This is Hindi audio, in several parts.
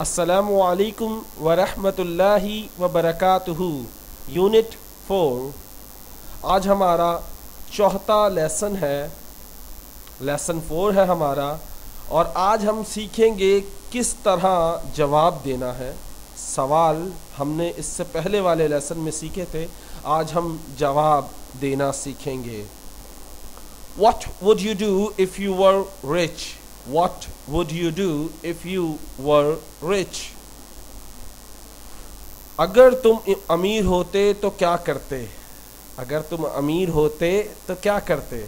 असलकम वरहमतुल्लाहि वबरकातुहु यूनिट फोर आज हमारा चौथा लेसन है। लेसन फोर है हमारा। और आज हम सीखेंगे किस तरह जवाब देना है। सवाल हमने इससे पहले वाले लेसन में सीखे थे। आज हम जवाब देना सीखेंगे। What would you do if you were rich? What would you do if you were rich? अगर तुम अमीर होते तो क्या करते? अगर तुम अमीर होते तो क्या करते?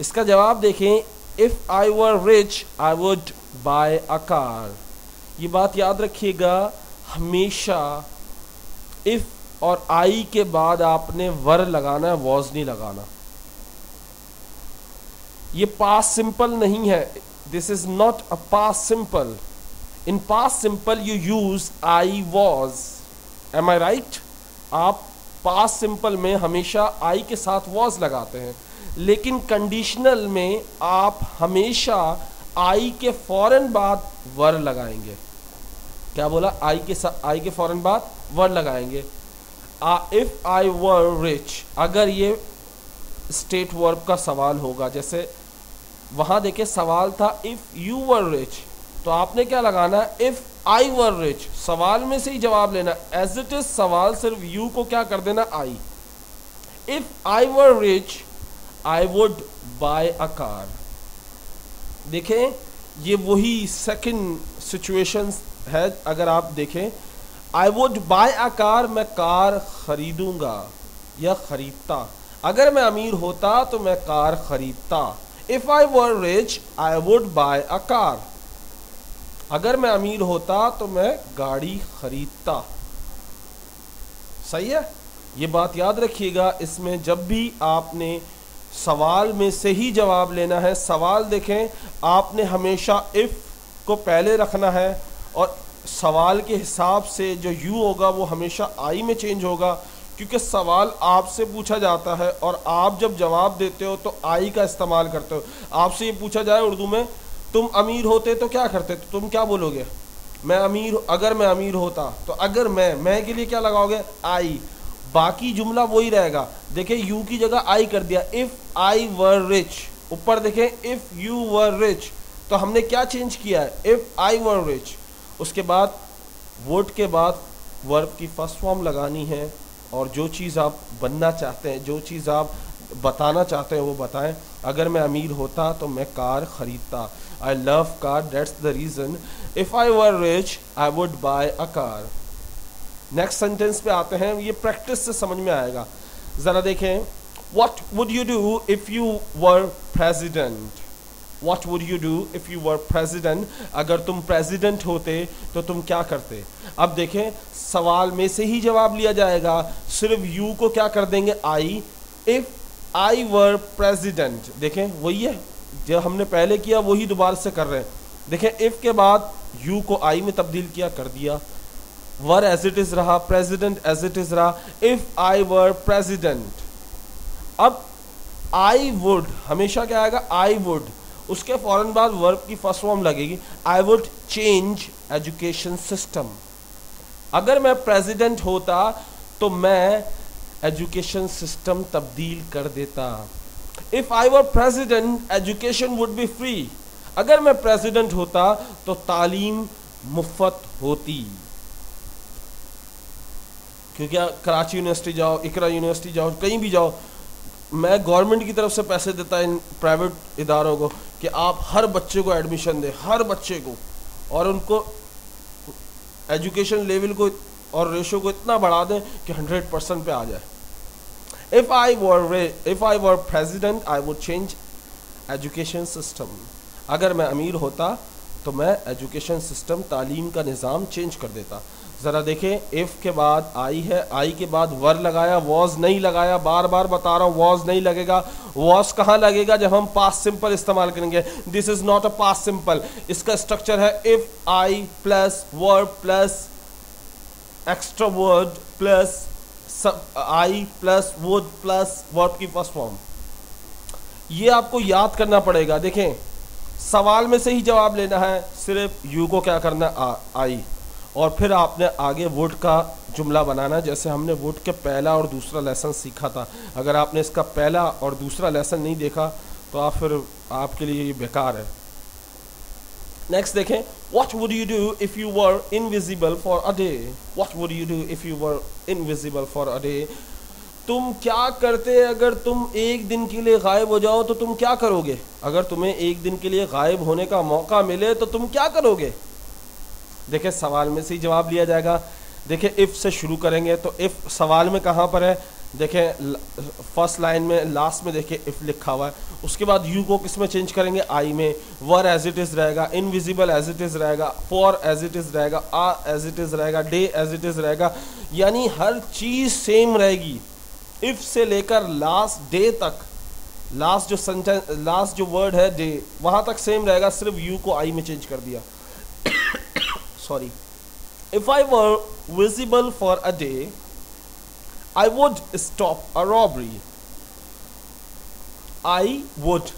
इसका जवाब देखें if I were rich I would buy a car ये बात याद रखिएगा, हमेशा इफ़ और आई के बाद आपने वर लगाना है वॉज़ नहीं लगाना। ये पास सिंपल नहीं है। This is not a past simple in past simple you use I was am I right आप पास सिंपल में हमेशा आई के साथ वॉज़ लगाते हैं। लेकिन कंडीशनल में आप हमेशा आई के फ़ौरन बाद वर लगाएँगे। क्या बोला? आई के साथ आई के फ़ौरन बाद वर लगाएँगे। इफ़ आई वर रिच अगर ये स्टेट वर्ब का सवाल होगा, जैसे वहाँ देखे सवाल था इफ़ यू वर रिच तो आपने क्या लगाना है? इफ़ आई वर रिच सवाल में से ही जवाब लेना। एज इट इज़ सवाल सिर्फ़ यू को क्या कर देना? I if I were rich I would buy a car देखें, ये वही सेकंड सिचुएशन है, अगर आप देखें I would buy a car मैं कार खरीदूँगा या खरीदता। अगर मैं अमीर होता तो मैं कार खरीदता। If I were rich I would buy a car अगर मैं अमीर होता तो मैं गाड़ी खरीदता। सही है? ये बात याद रखिएगा, इसमें जब भी आपने सवाल में से ही जवाब लेना है, सवाल देखें, आपने हमेशा इफ़ को पहले रखना है, और सवाल के हिसाब से जो यू होगा, वो हमेशा आई में चेंज होगा। क्योंकि सवाल आपसे पूछा जाता है और आप जब जवाब देते हो तो आई का इस्तेमाल करते हो। आपसे ये पूछा जाए उर्दू में, तुम अमीर होते तो क्या करते? तो तुम क्या बोलोगे? मैं अमीर, अगर मैं अमीर होता तो अगर मैं मैं के लिए क्या लगाओगे? आई। बाकी जुमला वही रहेगा। देखे, यू की जगह आई कर दिया। इफ़ आई वर रिच ऊपर देखें इफ़ यू वर रिच तो हमने क्या चेंज किया है? इफ़ आई वर रिच उसके बाद वोट के बाद वर्ब की फ़र्स्ट फॉर्म लगानी है। और जो चीज़ आप बनना चाहते हैं, जो चीज़ आप बताना चाहते हैं, वो बताएँ। अगर मैं अमीर होता तो मैं car ख़रीदता। I love car that's the reason if I were rich I would buy a car next sentence पे आते हैं, ये प्रैक्टिस से समझ में आएगा। ज़रा देखें what would you do if you were president what would you do if you were president अगर तुम प्रेजिडेंट होते तो तुम क्या करते? अब देखें, सवाल में से ही जवाब लिया जाएगा, सिर्फ़ यू को क्या कर देंगे? आई इफ़ आई वर प्रेजिडेंट देखें, वही है, जो हमने पहले किया, वही दोबारा से कर रहे हैं। देखें इफ़ के बाद यू को आई में तब्दील किया, कर दिया। वर एज इट इज़ रहा प्रेजिडेंट एज इट इज़ रहा इफ़ आई वर प्रेजिडेंट अब आई वुड हमेशा क्या आएगा? आई वुड उसके फ़ौरन बाद वर्ब की फ़र्स्ट फॉर्म लगेगी। I would change education system अगर मैं प्रेसिडेंट होता तो मैं एजुकेशन सिस्टम तब्दील कर देता। If I were president education would be free अगर मैं प्रेसिडेंट होता तो तालीम मुफ़्त होती। क्योंकि कराची यूनिवर्सिटी जाओ, इकरा यूनिवर्सिटी जाओ, कहीं भी जाओ, मैं गवर्नमेंट की तरफ़ से पैसे देता इन प्राइवेट इदारों को। कि आप हर बच्चे को एडमिशन दें, हर बच्चे को। और उनको एजुकेशन लेवल को और रेशो को इतना बढ़ा दें कि हंड्रेड परसेंट पे आ जाए। If I were if I were president I would change education system अगर मैं अमीर होता तो मैं एजुकेशन सिस्टम तालीम का निज़ाम चेंज कर देता। ज़रा देखें इफ़ के बाद आई है आई के बाद वर लगाया वॉज़ नहीं लगाया बार बार बता रहा हूँ वॉज़ नहीं लगेगा। वॉज़ कहाँ लगेगा जब हम पास सिंपल इस्तेमाल करेंगे? This is not a past simple इसका स्ट्रक्चर है if I plus word plus extra word plus I plus would plus verb की फ़र्स्ट फॉर्म ये आपको याद करना पड़ेगा। देखें, सवाल में से ही जवाब लेना है, सिर्फ़ यू को क्या करना आई और फिर आपने आगे वुड का जुमला बनाना जैसे हमने वुड के पहला और दूसरा लेसन सीखा था। अगर आपने इसका पहला और दूसरा लेसन नहीं देखा तो आप फिर आपके लिए ये बेकार है। नेक्स्ट देखें what would you do if you were invisible for a day what would you do if you were invisible for a day तुम क्या करते अगर तुम एक दिन के लिए गायब हो जाओ तो तुम क्या करोगे? अगर तुम्हें एक दिन के लिए गायब होने का मौका मिले तो तुम क्या करोगे? देखिए, सवाल में से ही जवाब लिया जाएगा। देखिए इफ़ से शुरू करेंगे तो इफ़ सवाल में कहाँ पर है? देखें फ़र्स्ट लाइन में लास्ट में देखिए इफ़ लिखा हुआ है। उसके बाद यू को किसमें चेंज करेंगे? आई में। वर एज इट इज़ रहेगा। इनविजिबल एज इट इज़ रहेगा। फॉर एज इट इज़ रहेगा। आ एज इट इज़ रहेगा। डे एज इट इज़ रहेगा। यानी हर चीज़ सेम रहेगी। इफ़ से लेकर लास्ट डे तक लास्ट जो सेंटेंस लास्ट जो वर्ड है डे वहाँ तक सेम रहेगा। सिर्फ़ यू को आई में चेंज कर दिया। Sorry. If I were visible for a day, I would stop a robbery. I would.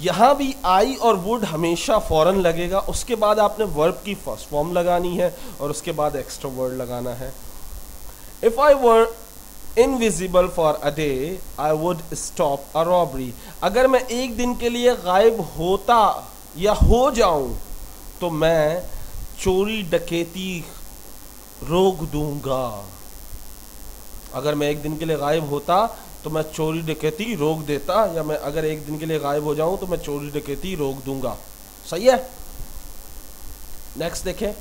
यहाँ भी आई और वुड हमेशा फॉरन लगेगा। उसके बाद आपने वर्ब की फ़र्स्ट फॉर्म लगानी है और उसके बाद एक्स्ट्रा वर्ड लगाना है। If I were invisible for a day I would stop a robbery अगर मैं एक दिन के लिए गायब होता या हो जाऊँ तो मैं चोरी डकैती रोक दूँगा। अगर मैं एक दिन के लिए गायब होता तो मैं चोरी डकैती रोक देता, या मैं अगर एक दिन के लिए गायब हो जाऊँ तो मैं चोरी डकैती रोक दूँगा। सही है? नेक्स्ट देखें।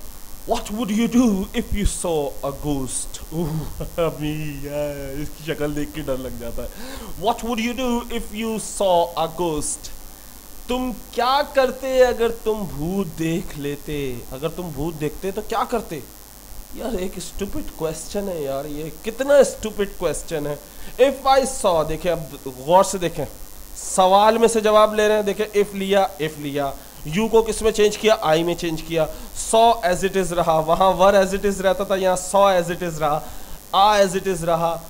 What would you do if you saw a ghost अभी इसकी शक्ल देख के डर लग जाता है। What would you do if you saw a ghost तुम क्या करते अगर तुम भूत देख लेते? अगर तुम भूत देखते तो क्या करते? यार, एक स्टूपिड क्वेश्चन है यार, ये कितना स्टूपिड क्वेश्चन है। इफ़ आई सॉ देखें, अब गौर से देखें। सवाल में से जवाब ले रहे हैं, देखें इफ़ लिया इफ़ लिया। यू को किसमें चेंज किया? आई में चेंज किया। सॉ एज इट इज़ रहा, वहाँ वर एज इट इज़ रहता था, यहाँ सॉ एज इट इज़ रहा। आ एज इट इज़ रहा।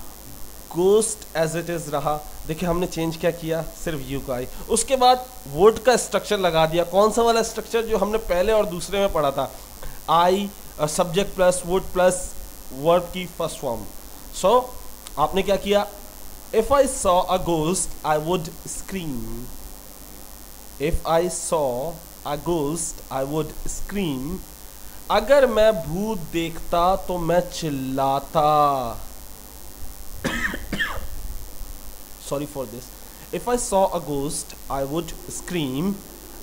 गोस्ट एज इट इज़ रहा। देखिए, हमने चेंज क्या किया? सिर्फ़ यू का आई उसके बाद वर्ड का स्ट्रक्चर लगा दिया। कौन सा वाला स्ट्रक्चर जो हमने पहले और दूसरे में पढ़ा था? I subject plus would plus word की फ़र्स्ट फॉर्म सो आपने क्या किया? If I saw a ghost I would scream if I saw a ghost I would scream अगर मैं भूत देखता तो मैं चिल्लाता। Sorry for this if I saw a ghost I would scream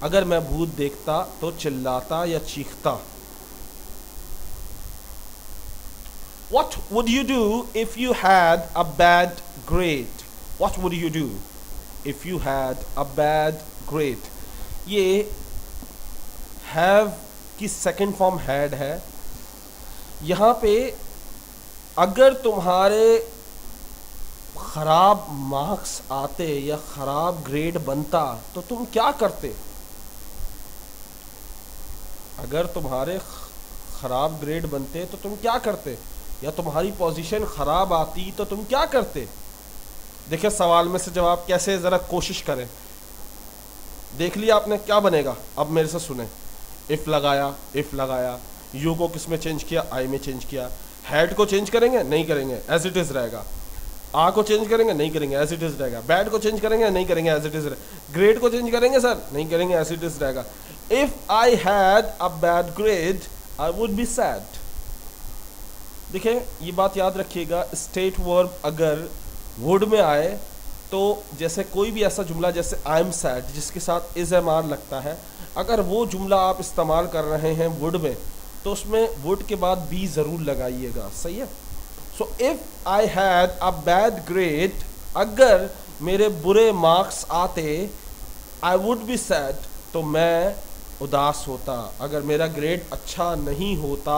अगर मैं भूत देखता तो चिल्लाता या चीखता। What would you do if you had a bad grade what would you do if you had a bad grade ये हैव की सेकेंड फॉर्म हैड है। यहाँ पे अगर तुम्हारे ख़राब मार्क्स आते या ख़राब ग्रेड बनता तो तुम क्या करते? अगर तुम्हारे ख़राब ग्रेड बनते तो तुम क्या करते? या तुम्हारी पोजीशन ख़राब आती तो तुम क्या करते? देखिए, सवाल में से जवाब कैसे, ज़रा कोशिश करें। देख लिया आपने, क्या बनेगा? अब मेरे से सुने। इफ़ लगाया इफ़ लगाया। यू को किसमें चेंज किया? आई में चेंज किया। हेड को चेंज करेंगे? नहीं करेंगे। एज इट इज़ रहेगा। आ को चेंज करेंगे, नहीं करेंगे एज इट इज़ रहेगा। बैड को चेंज करेंगे, नहीं करेंगे एज इट इज़ ग्रेड को चेंज करेंगे सर नहीं करेंगे एज इट इज़ रहेगा। If I had a bad grade I would be sad देखिए, ये बात याद रखिएगा स्टेट वर्ब अगर वुड में आए तो जैसे कोई भी ऐसा जुमला, जैसे आई एम सैड जिसके साथ इज़ एम आर लगता है, अगर वो जुमला आप इस्तेमाल कर रहे हैं वुड में तो उसमें वुड के बाद बी ज़रूर लगाइएगा। सही है? So if I had a bad grade अगर मेरे बुरे मार्क्स आते आई वुड बी सैड तो मैं उदास होता। अगर मेरा ग्रेड अच्छा नहीं होता,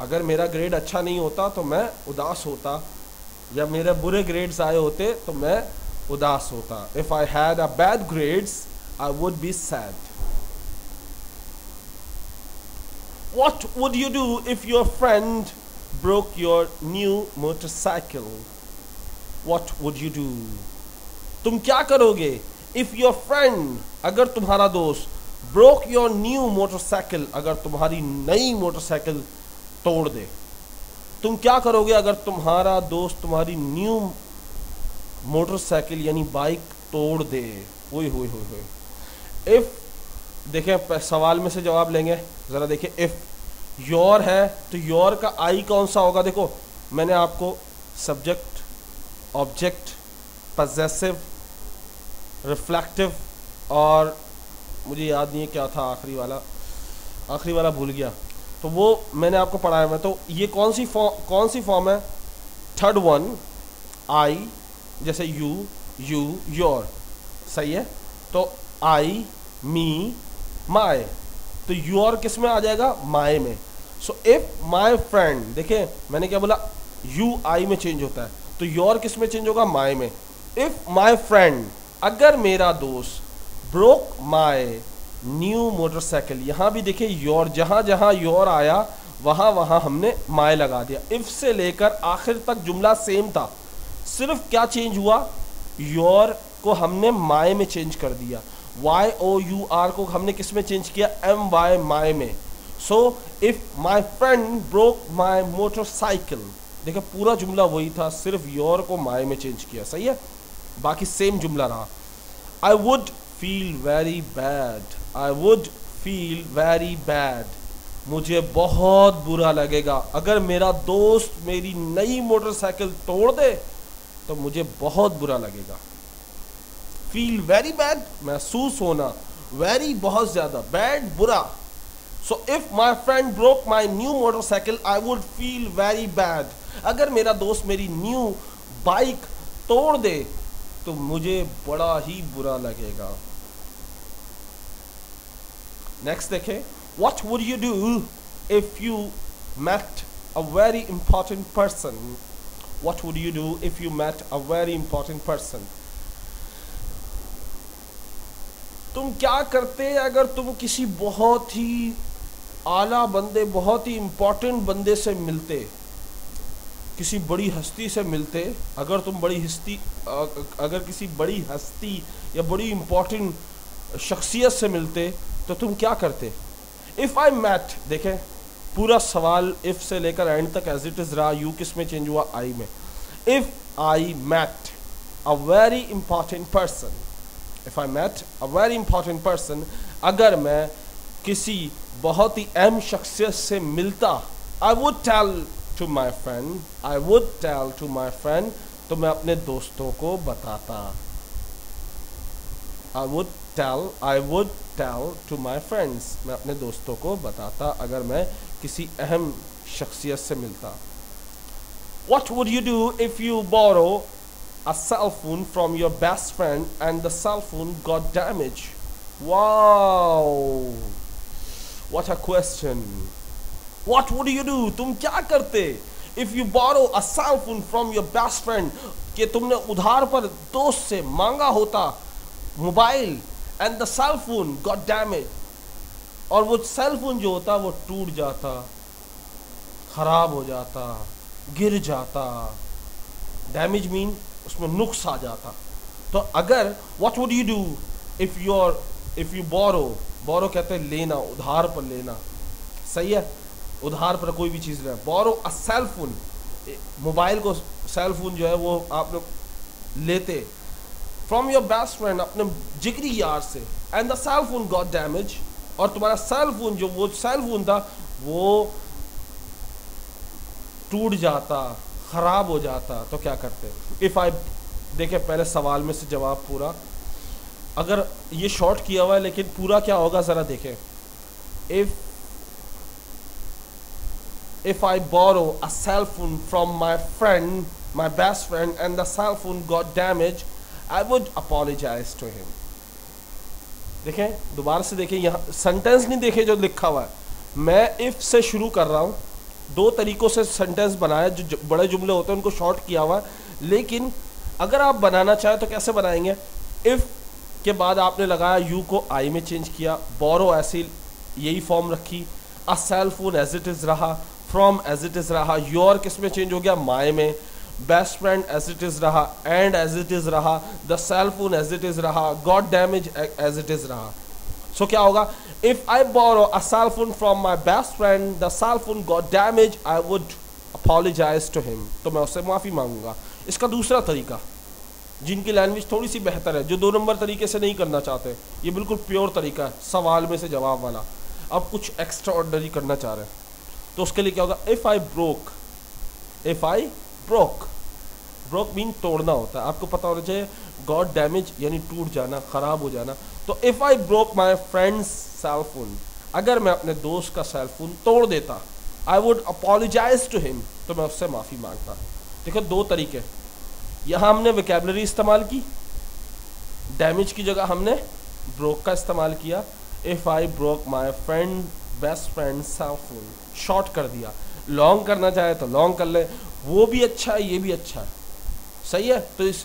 अगर मेरा ग्रेड अच्छा नहीं होता तो मैं उदास होता। या मेरे बुरे ग्रेड्स आए होते तो मैं उदास होता। If I had a bad grades I would be sad what would you do if your friend broke your new motorcycle, what would you do? तुम क्या करोगे? इफ़ योर फ्रेंड अगर तुम्हारा दोस्त ब्रोक योर न्यू मोटरसाइकिल अगर तुम्हारी नई मोटरसाइकिल तोड़ दे तुम क्या करोगे अगर तुम्हारा दोस्त तुम्हारी न्यू मोटरसाइकिल यानी बाइक तोड़ दे? हुए हुए हुए हुए इफ़ देखें सवाल में से जवाब लेंगे। ज़रा देखिए इफ़ योर है तो योर का आई कौन सा होगा? देखो, मैंने आपको सब्जेक्ट ऑब्जेक्ट पजेसिव रिफ्लेक्टिव और मुझे याद नहीं है क्या था आखिरी वाला। आखिरी वाला भूल गया। तो वो मैंने आपको पढ़ाया हुआ तो ये कौन सी फॉर्म कौन सी फॉर्म है? थर्ड वन आई जैसे यू यू योर सही है? तो आई मी माए तो योर किसमें आ जाएगा? माए में। सो इफ़ माई फ्रेंड देखे, मैंने क्या बोला? यू आई में चेंज होता है। तो योर किसमें चेंज होगा? माए में। इफ़ माई फ्रेंड अगर मेरा दोस्त ब्रोक माए न्यू मोटरसाइकिल यहाँ भी देखिए योर जहाँ जहाँ योर आया, वहाँ वहाँ हमने माए लगा दिया। इफ़ से लेकर आखिर तक जुमला सेम था। सिर्फ़ क्या चेंज हुआ? योर को हमने माए में चेंज कर दिया। वाई ओ यू आर को हमने किसमें चेंज किया? एम वाई माए में। So if my friend broke my motorcycle देखिए, पूरा जुमला वही था, सिर्फ़ योर को माए में चेंज किया। सही है? बाकी सेम जुमला रहा। I would feel very bad I would feel very bad मुझे बहुत बुरा लगेगा। अगर मेरा दोस्त मेरी नई मोटरसाइकिल तोड़ दे तो मुझे बहुत बुरा लगेगा। फील वेरी बैड महसूस होना वेरी बहुत ज़्यादा बैड बुरा। So if my friend broke my new motorcycle I would feel very bad अगर मेरा दोस्त मेरी न्यू बाइक तोड़ दे तो मुझे बड़ा ही बुरा लगेगा। नेक्स्ट देखे what would you do if you met a very important person what would you do if you met a very important person तुम क्या करते अगर तुम किसी बहुत ही आला बंदे, बहुत ही इम्पोर्टेंट बंदे से मिलते, किसी बड़ी हस्ती से मिलते, अगर तुम बड़ी हस्ती अगर किसी बड़ी हस्ती या बड़ी इम्पोर्टेंट शख्सियत से मिलते तो तुम क्या करते? इफ़ आई मैट देखें, पूरा सवाल इफ़ से लेकर एंड तक एज इट इज़ रहा यू किसमें चेंज हुआ? आई में. If I met a very important person if I met a very important person अगर मैं किसी बहुत ही अहम शख्सियत से मिलता I would tell to my friend I would tell to my friend तो मैं अपने दोस्तों को बताता। I would tell I would tell to my friends मैं अपने दोस्तों को बताता अगर मैं किसी अहम शख्सियत से मिलता। What would you do if you borrow a cell phone from your best friend and the cell phone got damaged. Wow! What a question. What would you do? तुम क्या करते If you borrow a cell phone from your best friend कि तुमने उधार पर दोस्त से मांगा होता mobile and the cell phone got damage और वो सेल फ़ोन जो होता वो टूट जाता खराब हो जाता गिर जाता डैमेज मीन उसमें नुक्स आ जाता। तो अगर what would you do if your if you borrow borrow कहते हैं लेना, उधार पर लेना। सही है? उधार पर कोई भी चीज़ लेना borrow a cell phone mobile को सेल फ़ोन जो है वो आप लोग लेते। फ्रॉम योर बेस्ट फ्रेंड अपने जिगरी यार से। And the cell phone got damage और तुम्हारा सेल फ़ोन जो वो सेल फ़ोन था, वो टूट जाता। ख़राब हो जाता तो क्या करते? इफ़ आई देखे पहले सवाल में से जवाब पूरा। अगर ये शॉर्ट किया हुआ है लेकिन पूरा क्या होगा ज़रा देखें। If if I borrow a cell phone from my friend, my best friend, and the cell phone got damaged, I would apologize to him. देखें दोबारा से देखें यहाँ सेंटेंस नहीं देखे जो लिखा हुआ है। मैं इफ़ से शुरू कर रहा हूँ दो तरीक़ों से सेंटेंस बनाया, जो बड़े जुमले होते हैं, उनको शॉर्ट किया हुआ। लेकिन अगर आप बनाना चाहें तो कैसे बनाएँगे? इफ़ के बाद आपने लगाया यू को आई में चेंज किया बोरो ऐसी यही फॉर्म रखी a cell phone as it is रहा फ्रॉम एज इट इज़ रहा योर किसमें चेंज हो गया? माए में। Best friend as it is रहा एंड एज इट इज़ रहा the cell phone as it is रहा got damage as it is रहा। सो क्या होगा if I borrow cell phone from my best friend the cell phone got damage I would apologise to him तो मैं उससे माफ़ी मांगूँगा। इसका दूसरा तरीका, जिनकी लैंग्वेज थोड़ी सी बेहतर है, जो दो नंबर तरीके से नहीं करना चाहते, ये बिल्कुल प्योर तरीका है, सवाल में से जवाब वाला। अब कुछ एक्स्ट्रा ऑर्डनरी करना चाह रहे हैं। तो उसके लिए क्या होगा? If I broke if I broke broke mean तोड़ना होता है। आपको पता होना चाहिए गॉड डैमेज यानी टूट जाना, ख़राब हो जाना। तो if I broke my friend's cell phone अगर मैं अपने दोस्त का सेल फ़ोन तोड़ देता I would apologise to him तो मैं उससे माफ़ी माँगता। देखो, दो तरीके। यहाँ हमने विकेबलरी इस्तेमाल की डैमेज की जगह हमने ब्रोक का इस्तेमाल किया। If I broke my friend best friend cell phone short कर दिया। लॉन्ग करना चाहे तो लॉन्ग कर ले। वो भी अच्छा है, ये भी अच्छा है। सही है? तो इस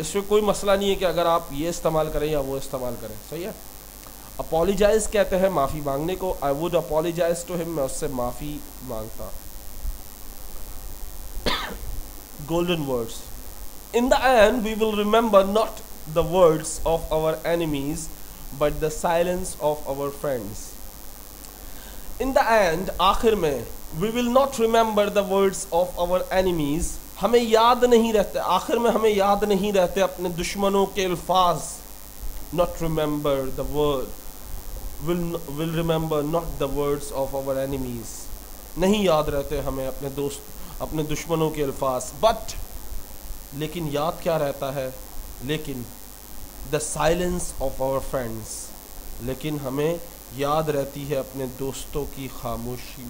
इसमें कोई मसला नहीं है कि अगर आप ये इस्तेमाल करें या वो इस्तेमाल करें। सही है? अपोलीजाइज कहते हैं माफ़ी मांगने को। I would apologise to him मैं उससे माफ़ी माँगता। Golden words in the end we will remember not the words of our enemies but the silence of our friends in the end आखिर में we will not remember the words of our enemies हमें याद नहीं रहते, आखिर में हमें याद नहीं रहते अपने दुश्मनों के अल्फाज। Not remember the word will will remember not the words of our enemies. नहीं याद रहते हमें अपने दोस्त, अपने दुश्मनों के अल्फाज। बट लेकिन याद क्या रहता है? लेकिन the silence of our friends लेकिन हमें याद रहती है अपने दोस्तों की खामोशी।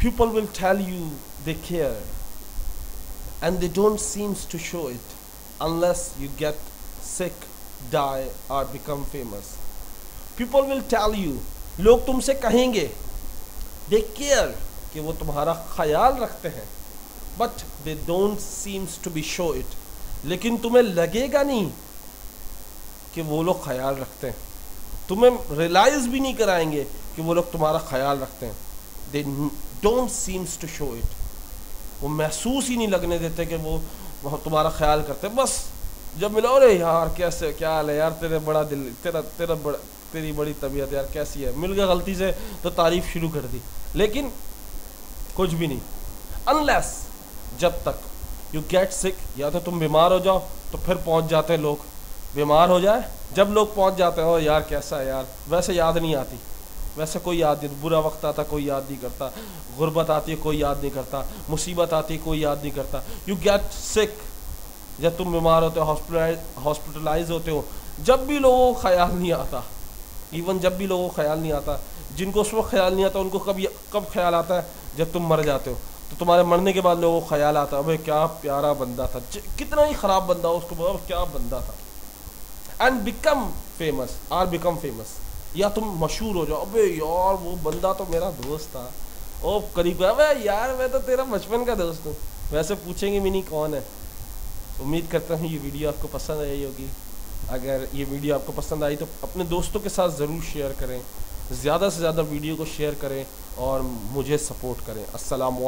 People will tell you they care and they don't seems to show it unless you get sick die or become famous people will tell you लोग तुमसे कहेंगे दे केयर कि वो तुम्हारा ख्याल रखते हैं but they don't seems to be show it लेकिन तुम्हें लगेगा नहीं कि वो लोग ख्याल रखते हैं। तुम्हें रियलाइज़ भी नहीं कराएँगे कि वो लोग तुम्हारा ख्याल रखते हैं। They don't seems to show it वो महसूस ही नहीं लगने देते कि वो तुम्हारा ख्याल करते बस जब मिलो रे यार, कैसे? क्या हाल है? यार, तेरे बड़ा दिल, तेरा तेरा बड़ा, तेरी बड़ी तबीयत यार, कैसी है? मिल गया गलती से तो तारीफ़ शुरू कर दी। लेकिन कुछ भी नहीं। अनलेस जब तक यू गेट सिक या तो तुम बीमार हो जाओ तो फिर पहुँच जाते हैं लोग। बीमार हो जाए, जब लोग पहुँच जाते हैं यार, कैसा है यार? वैसे याद नहीं आती। वैसे कोई याद नहीं, बुरा वक्त आता, कोई याद नहीं करता। गुर्बत आती है कोई याद नहीं करता। मुसीबत आती है कोई याद नहीं करता। यू गेट सिक जब तुम बीमार होते हो हॉस्पिटलाइज हॉस्पिटलाइज होते हो, जब भी लोगों को ख्याल नहीं आता इवन जब भी लोगों को ख्याल नहीं आता, जिनको उस वक्त ख्याल नहीं आता, उनको कब कब ख्याल आता है? जब तुम मर जाते हो। तो तुम्हारे मरने के बाद लोगों को ख्याल आता अबे, क्या प्यारा बंदा था कितना ही ख़राब बंदा हो उसको क्या बंदा था? And become famous or become famous या तुम मशहूर हो जाओ। अबे यार, वो बंदा तो मेरा दोस्त था। ओ, करीब अबे यार, मैं तो तेरा बचपन का दोस्त हूँ। वैसे पूछेंगे मिनी कौन है। उम्मीद करता हूँ ये वीडियो आपको पसंद आई होगी। अगर ये वीडियो आपको पसंद आई तो अपने दोस्तों के साथ ज़रूर शेयर करें। ज़्यादा से ज़्यादा वीडियो को शेयर करें और मुझे सपोर्ट करें। असलकम